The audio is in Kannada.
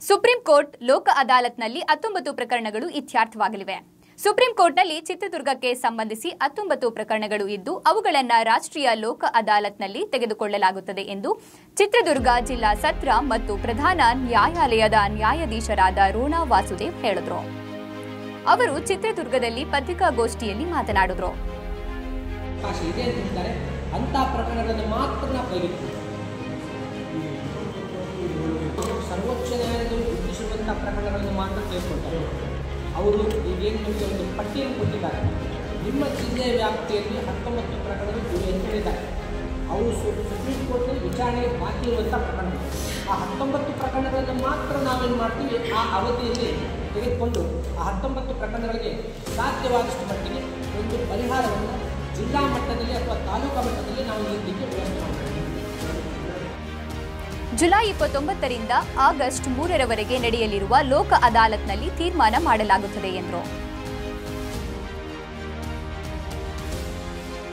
ಸುಪ್ರೀಂ ಕೋರ್ಟ್ ಲೋಕ ಅದಾಲತ್ನಲ್ಲಿ ಹತ್ತೊಂಬತ್ತು ಪ್ರಕರಣಗಳು ಇತ್ಯರ್ಥವಾಗಲಿವೆ. ಸುಪ್ರೀಂ ಕೋರ್ಟ್ನಲ್ಲಿ ಚಿತ್ರದುರ್ಗಕ್ಕೆ ಸಂಬಂಧಿಸಿ ಹತ್ತೊಂಬತ್ತು ಪ್ರಕರಣಗಳು ಇದ್ದು, ಅವುಗಳನ್ನು ರಾಷ್ಟ್ರೀಯ ಲೋಕ ಅದಾಲತ್ನಲ್ಲಿ ತೆಗೆದುಕೊಳ್ಳಲಾಗುತ್ತದೆ ಎಂದು ಚಿತ್ರದುರ್ಗ ಜಿಲ್ಲಾ ಸತ್ರ ಮತ್ತು ಪ್ರಧಾನ ನ್ಯಾಯಾಲಯದ ನ್ಯಾಯಾಧೀಶರಾದ ರೋಣಾ ವಾಸುದೇವ್ ಹೇಳಿದರು. ಅವರು ಚಿತ್ರದುರ್ಗದಲ್ಲಿ ಪತ್ರಿಕಾಗೋಷ್ಠಿಯಲ್ಲಿ ಮಾತನಾಡಿದರು. ಮಾತ್ರ ತೆಗೆದುಕೊಳ್ತಾರೆ ಅವರು ಈಗೇನು ನಿಮಗೆ ಒಂದು ಪಟ್ಟಿಯನ್ನು ಕೊಟ್ಟಿದ್ದಾರೆ. ನಿಮ್ಮ ಜಿಲ್ಲೆಯ ವ್ಯಾಪ್ತಿಯಲ್ಲಿ ಹತ್ತೊಂಬತ್ತು ಪ್ರಕರಣಗಳು ಅಂತ ಹೇಳಿದ್ದಾರೆ ಅವರು ಸುಪ್ರೀಂ ಕೋರ್ಟ್ನಲ್ಲಿ ವಿಚಾರಣೆಗೆ ಬಾಕಿ ಇರುವಂಥ ಪ್ರಕರಣಗಳು. ಆ ಹತ್ತೊಂಬತ್ತು ಪ್ರಕರಣಗಳನ್ನು ಮಾತ್ರ ನಾವೇನು ಮಾಡ್ತೀವಿ? ಆ ಅವಧಿಯಲ್ಲಿ ತೆಗೆದುಕೊಂಡು ಆ ಹತ್ತೊಂಬತ್ತು ಪ್ರಕರಣಗಳಿಗೆ ಸಾಧ್ಯವಾದಷ್ಟು ಮಟ್ಟಿಗೆ ಒಂದು ಪರಿಹಾರವನ್ನು ಜಿಲ್ಲಾ ಮಟ್ಟದಲ್ಲಿ ಅಥವಾ ಜುಲೈ ಇಪ್ಪತ್ತೊಂಬತ್ತರಿಂದ ಆಗಸ್ಟ್ ಮೂರರವರೆಗೆ ನಡೆಯಲಿರುವ ಲೋಕ ಅದಾಲತ್ನಲ್ಲಿ ತೀರ್ಮಾನ ಮಾಡಲಾಗುತ್ತದೆ ಎಂದರು.